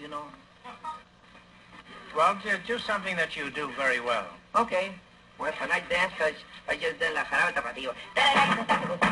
you know? Well, do something that you do very well. Okay. Well, tonight dance, because I just done La Jarabe Tapatio.